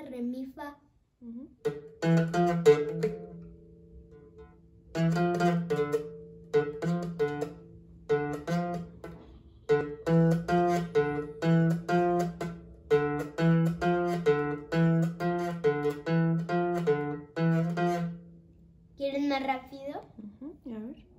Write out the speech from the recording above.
fa, re, mi, fa. ¿Quieren más rápido? Ujú, A ver.